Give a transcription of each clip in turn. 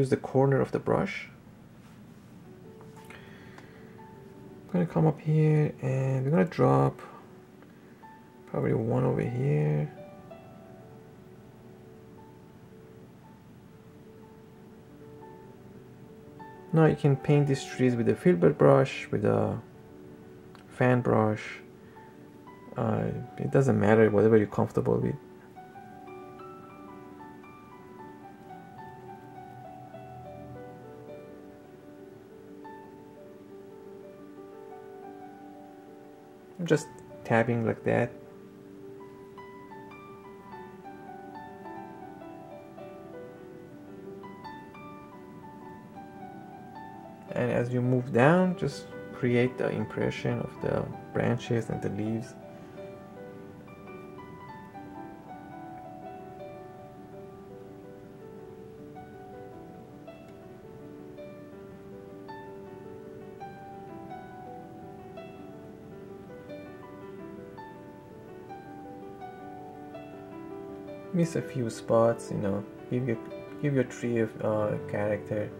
Use the corner of the brush. I'm gonna come up here and we're gonna drop probably one over here. Now you can paint these trees with a filbert brush, with a fan brush. Uh, it doesn't matter, whatever you're comfortable with. Just tapping like that. And as you move down, just create the impression of the branches and the leaves. Miss a few spots, you know, give your give your tree a uh, character.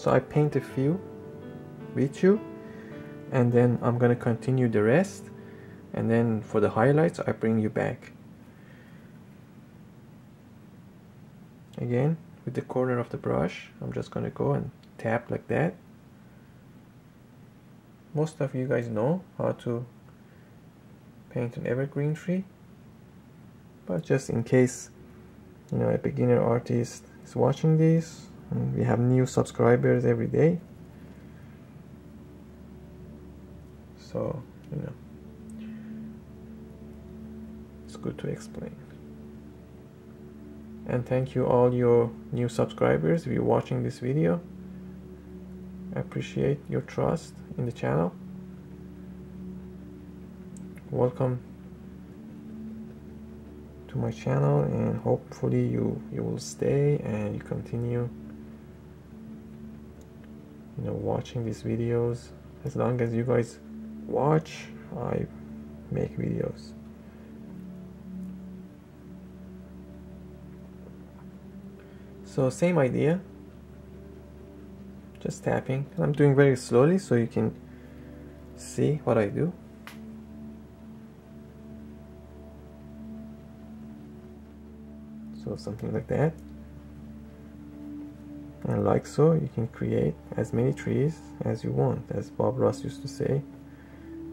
So I paint a few with you and then I'm gonna continue the rest and then for the highlights I bring you back. Again with the corner of the brush I'm just gonna go and tap like that. Most of you guys know how to paint an evergreen tree but just in case you know a beginner artist is watching this Mm, we have new subscribers every day. So you know it's good to explain. And thank you all your new subscribers if you're watching this video. I appreciate your trust in the channel. Welcome to my channel and hopefully you you will stay and you continue you know watching these videos. As long as you guys watch I make videos. So same idea. Just tapping. I'm doing very slowly so you can see what I do. So something like that and like so you can create as many trees as you want. As Bob Ross used to say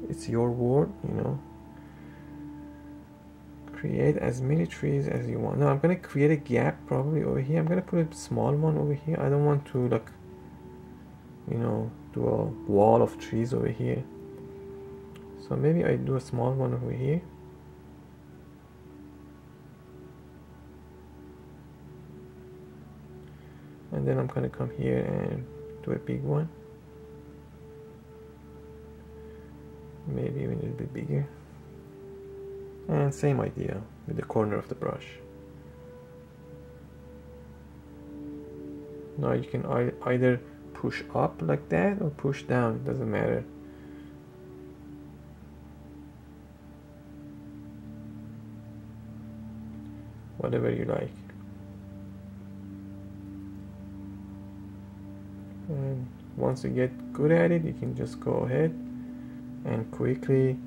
it's your world you know. Create as many trees as you want. Now I'm gonna create a gap probably over here. I'm gonna put a small one over here. I don't want to like you know do a wall of trees over here. So maybe I do a small one over here and then I'm gonna come here and do a big one. Maybe even a little bit bigger. And same idea with the corner of the brush. Now you can either push up like that or push down it doesn't matter. Whatever you like once you get good at it you can just go ahead and quickly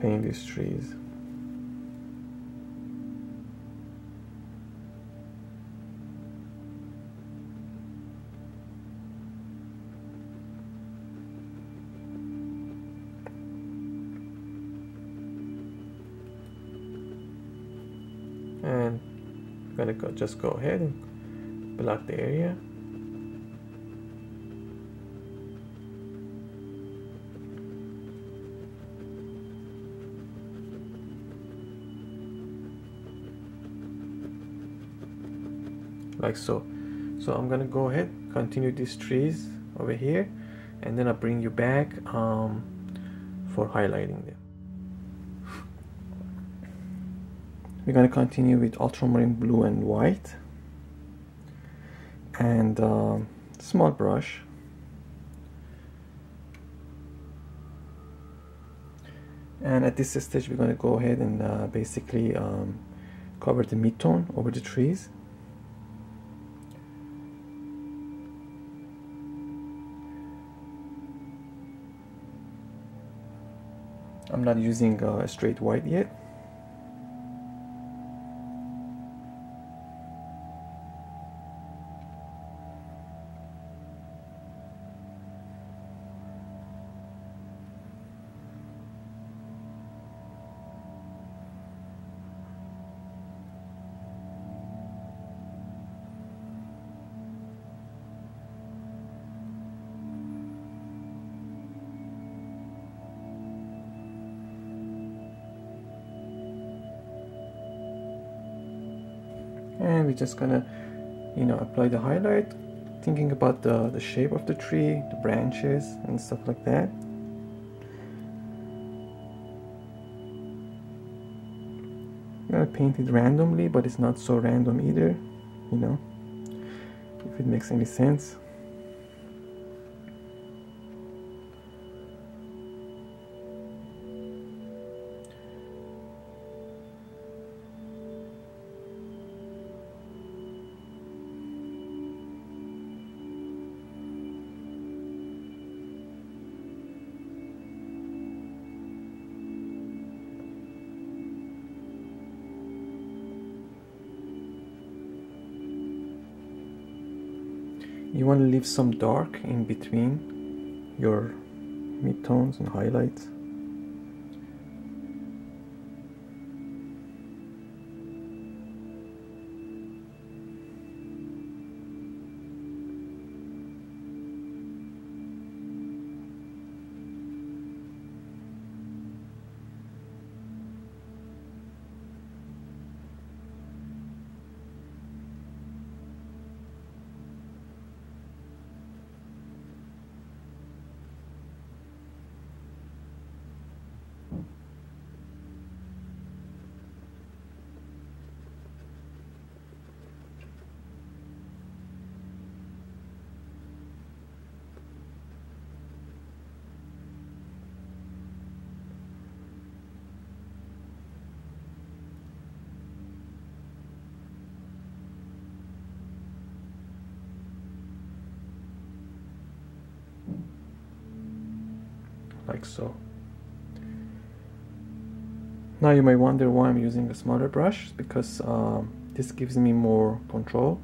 paint these trees. And I'm gonna go, just go ahead and block the area like so. So I'm gonna go ahead continue these trees over here and then I'll bring you back um, for highlighting them. We're gonna continue with ultramarine blue and white and um, small brush. And at this stage we're going to go ahead and uh, basically um, cover the midtone over the trees I'm not using uh, a straight white yet and we're just gonna you know apply the highlight thinking about the, the shape of the tree the branches and stuff like that. I'm gonna paint it randomly but it's not so random either you know if it makes any sense you want to leave some dark in between your midtones and highlights like so. Now you may wonder why I'm using a smaller brush because um, this gives me more control.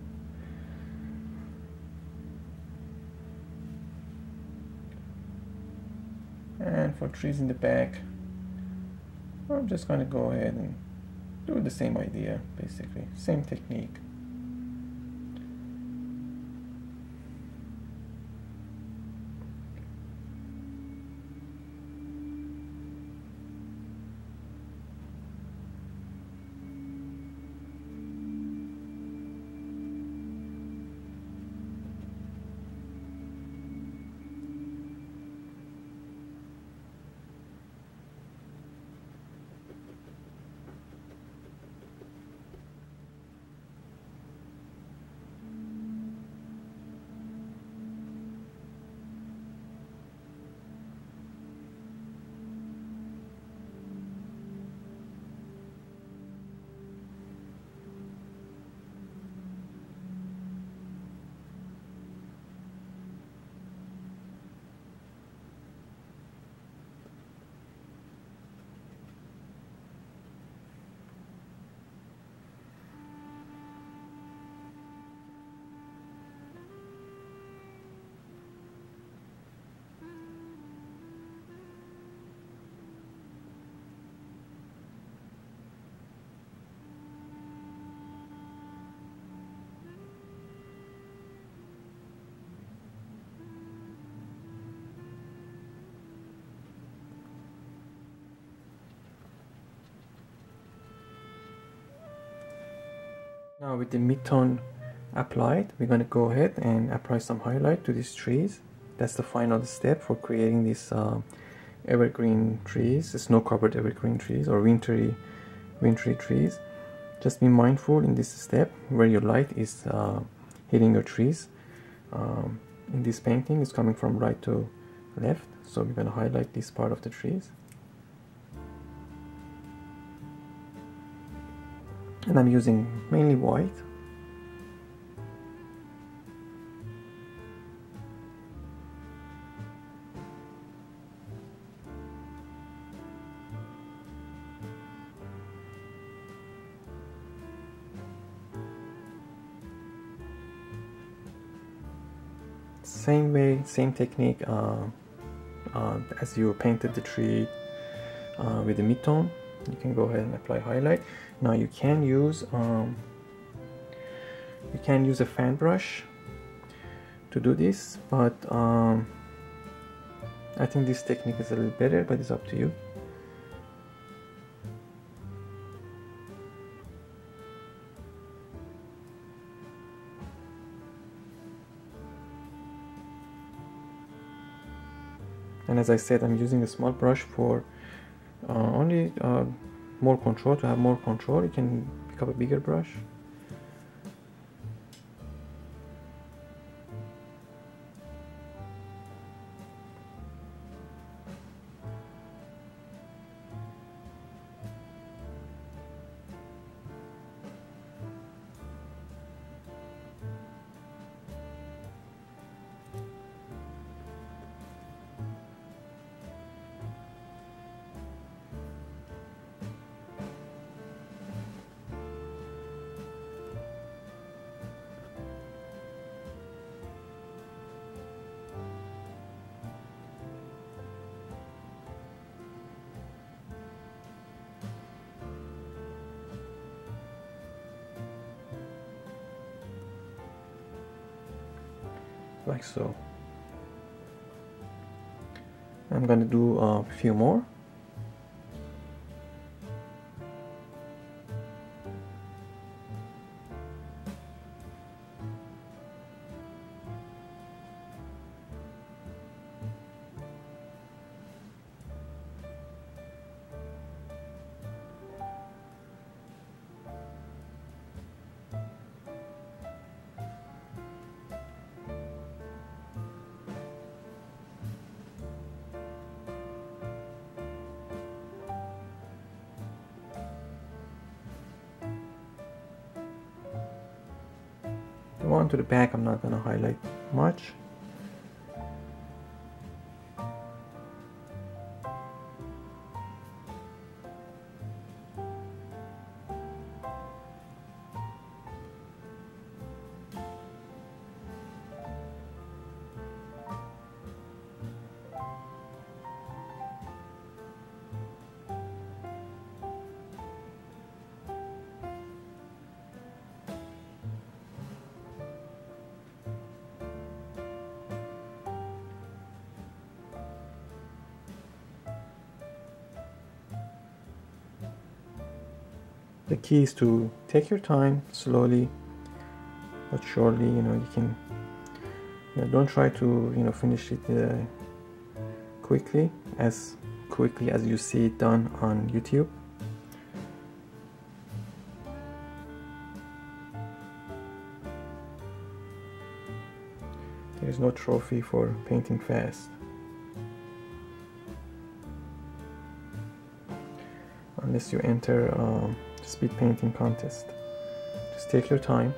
And for trees in the back, I'm just going to go ahead and do the same idea basically, same technique. Now with the midtone applied we're going to go ahead and apply some highlight to these trees. That's the final step for creating these uh, evergreen trees snow covered evergreen trees or wintry wintry trees. Just be mindful in this step. Where your light is uh, hitting your trees. Um, in this painting it's coming from right to left. So we're going to highlight this part of the trees and I'm using mainly white. Same way same technique uh, uh, as you painted the tree uh, with the midtone you can go ahead and apply highlight. Now you can use um, you can use a fan brush to do this but um, I think this technique is a little better but it's up to you. And as I said I'm using a small brush for only uh, more control to have more control. You can pick up a bigger brush like so. I'm gonna do a few more one to the back I'm not to highlight much the key is to take your time slowly but surely you know you can you know, don't try to you know finish it uh, quickly as quickly as you see it done on YouTube. There's no trophy for painting fast. Unless you enter um, speed painting contest. Just take your time.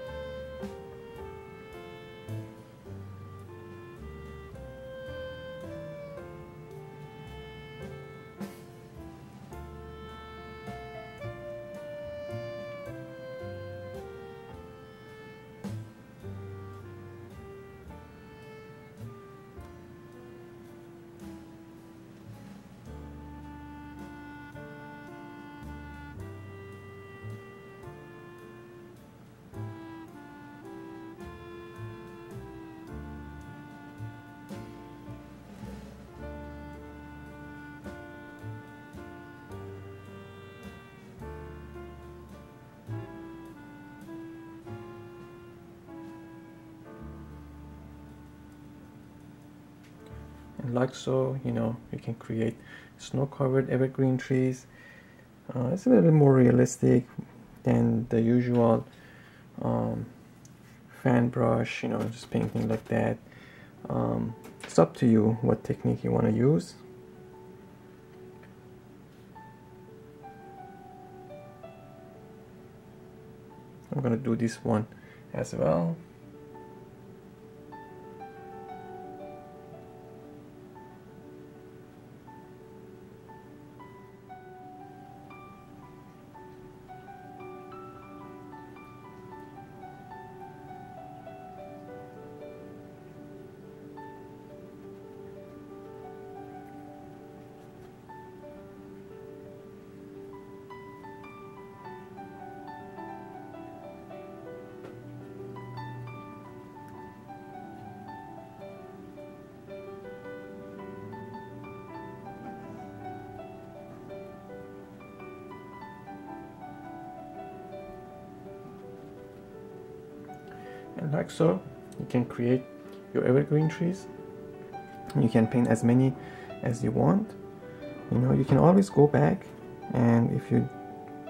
Like so you know you can create snow covered evergreen trees. Uh, it's a little more realistic than the usual um, fan brush you know just painting like that. Um, it's up to you what technique you want to use. I'm gonna do this one as well like so you can create your evergreen trees. You can paint as many as you want. You know you can always go back and if you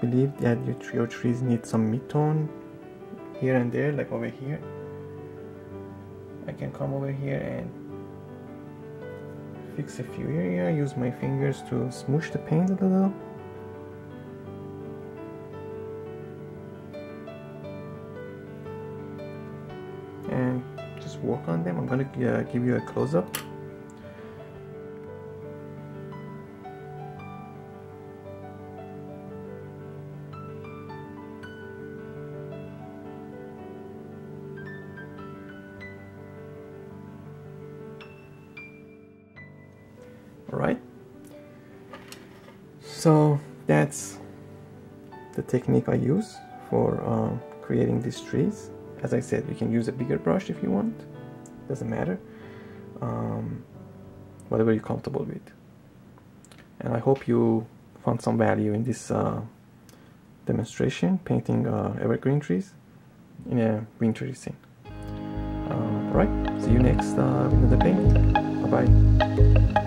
believe that your, your trees need some mid-tone here and there like over here I can come over here and fix a few area use my fingers to smoosh the paint a little on them. I'm gonna uh, give you a close-up. All right. So that's the technique I use for uh, creating these trees as I said you can use a bigger brush if you want doesn't matter. Um, whatever you're comfortable with? And I hope you found some value in this uh, demonstration painting uh, evergreen trees in a winter scene. Uh, alright see you next uh, with another painting. Bye bye